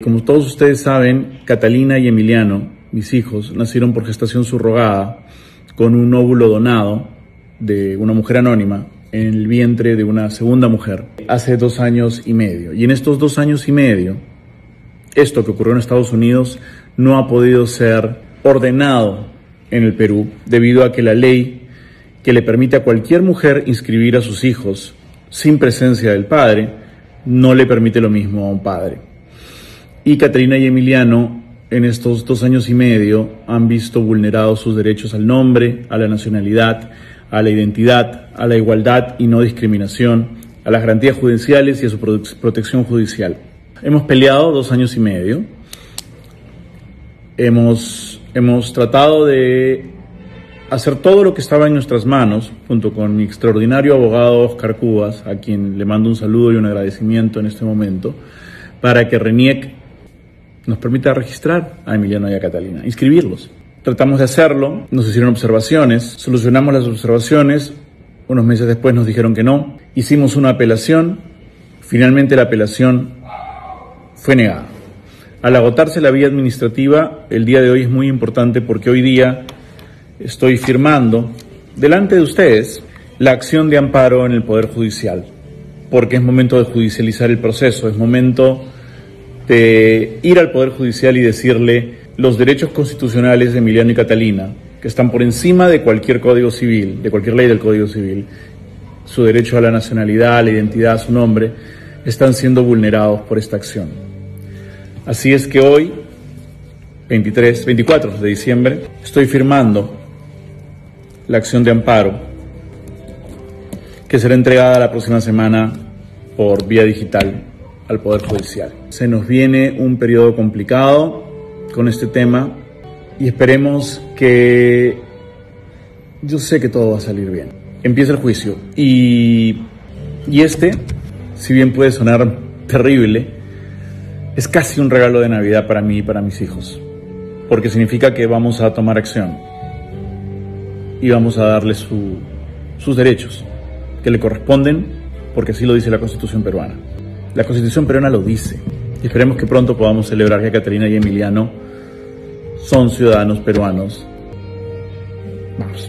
Como todos ustedes saben, Catalina y Emiliano, mis hijos, nacieron por gestación subrogada con un óvulo donado de una mujer anónima en el vientre de una segunda mujer hace dos años y medio. Y en estos dos años y medio, esto que ocurrió en Estados Unidos no ha podido ser ordenado en el Perú debido a que la ley que le permite a cualquier mujer inscribir a sus hijos sin presencia del padre no le permite lo mismo a un padre y Caterina y Emiliano en estos dos años y medio han visto vulnerados sus derechos al nombre, a la nacionalidad, a la identidad, a la igualdad y no discriminación, a las garantías judiciales y a su protección judicial. Hemos peleado dos años y medio. Hemos, hemos tratado de hacer todo lo que estaba en nuestras manos, junto con mi extraordinario abogado Oscar Cubas, a quien le mando un saludo y un agradecimiento en este momento, para que RENIEC nos permita registrar. A Emiliano y a Catalina, inscribirlos. Tratamos de hacerlo, nos hicieron observaciones, solucionamos las observaciones, unos meses después nos dijeron que no, hicimos una apelación, finalmente la apelación fue negada. Al agotarse la vía administrativa, el día de hoy es muy importante porque hoy día estoy firmando delante de ustedes la acción de amparo en el Poder Judicial, porque es momento de judicializar el proceso, es momento de ir al Poder Judicial y decirle los derechos constitucionales de Emiliano y Catalina, que están por encima de cualquier código civil, de cualquier ley del código civil, su derecho a la nacionalidad, a la identidad, a su nombre, están siendo vulnerados por esta acción. Así es que hoy, 23, 24 de diciembre, estoy firmando la acción de amparo que será entregada la próxima semana por vía digital al Poder Judicial. Se nos viene un periodo complicado con este tema y esperemos que yo sé que todo va a salir bien. Empieza el juicio y, y este, si bien puede sonar terrible, es casi un regalo de Navidad para mí y para mis hijos, porque significa que vamos a tomar acción y vamos a darle sus derechos que le corresponden, porque así lo dice la Constitución peruana. La Constitución peruana lo dice. Y esperemos que pronto podamos celebrar que Caterina y Emiliano son ciudadanos peruanos. Vamos.